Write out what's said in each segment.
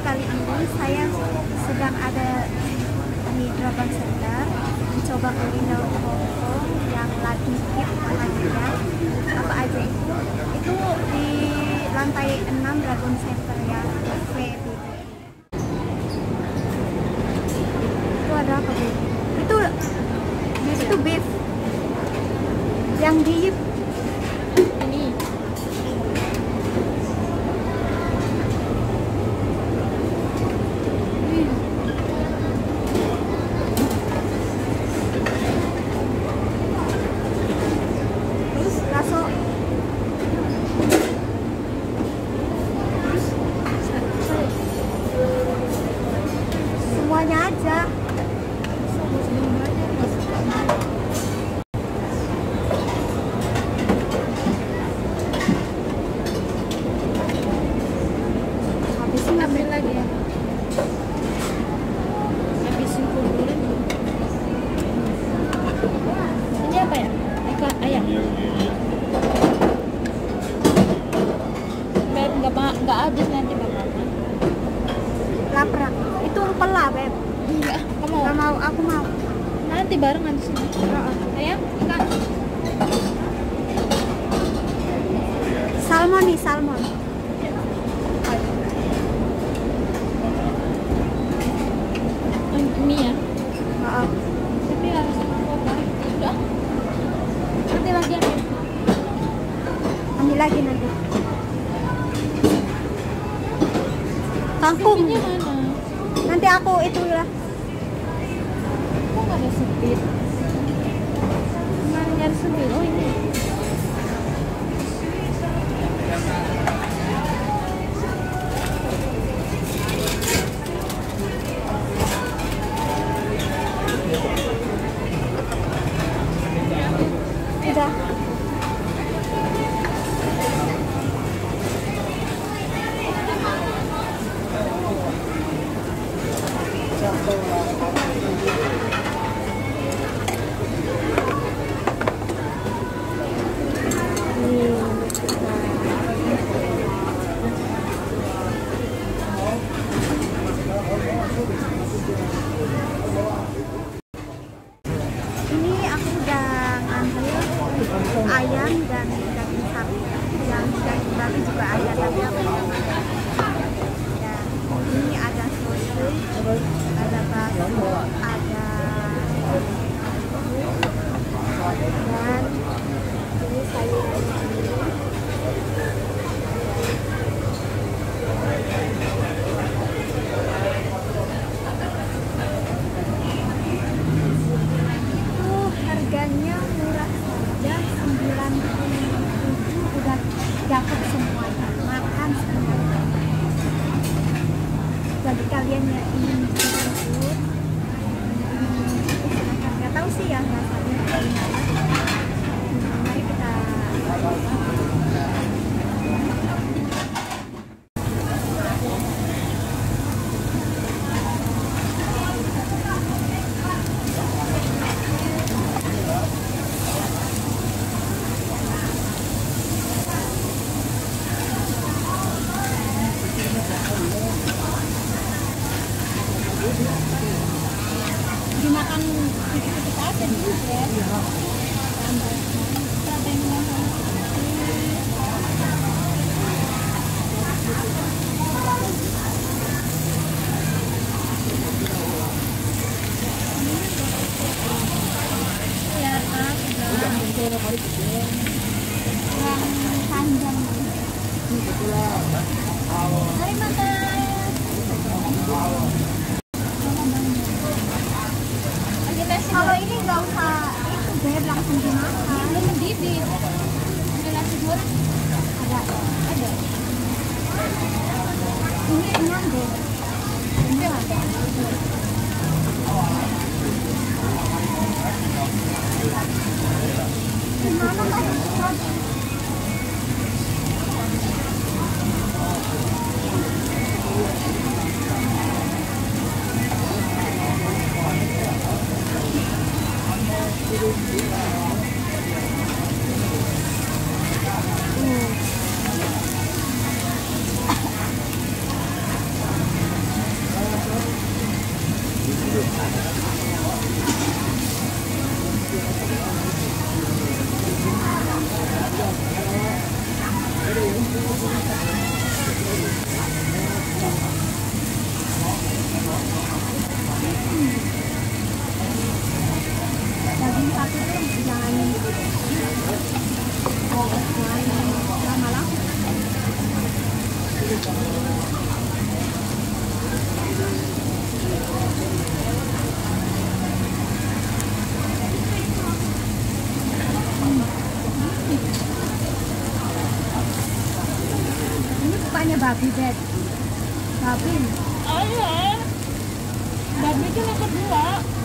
kali ini saya sedang ada di Dragon Center mencoba kuliner Hongkong yang lagi hit makanannya apa aja itu itu di lantai 6 Dragon Center ya cafe itu ada apa itu itu beef yang di ini terus langsung semuanya aja habisin ambil lagi ya habisin kumpulin ini apa ya ikan ayam biar nggak habis nanti bapak lapar aku. itu pela beb. Enggak kamu Gak mau aku mau. Nanti bareng nanti sini. Ayam ikan salmon nih salmon. Ini ya? Maaf. tapi harus apa udah. Nanti lagi ambil. Ambil lagi nanti. Kangkung 我也出去了 jadi kalian yang ingin tersebut nggak tahu sih ya rasanya gimana mari kita dimakan sedikit-sedikit aja dulu ya Ada yang mau Ya, ah, kalau ini nggak usah itu langsung dimakan mendidih. Ada ada ini ini どうぞ。Bukannya babi bed babi Ayah. Babi itu yang kedua.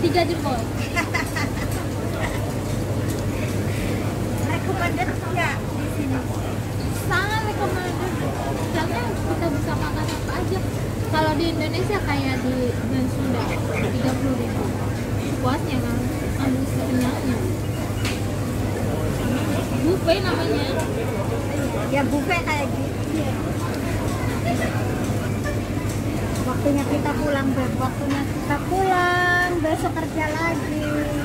Tiga jempol recommended nggak di sini? Sangat recommended karena kita bisa makan apa aja. Kalau di Indonesia kayak di dan Sunda tiga puluh ribu. Puasnya kan ambil sekenyangnya buffet namanya. Ya buffet kayak gitu. Waktunya kita pulang Beb. waktunya kita pulang besok kerja lagi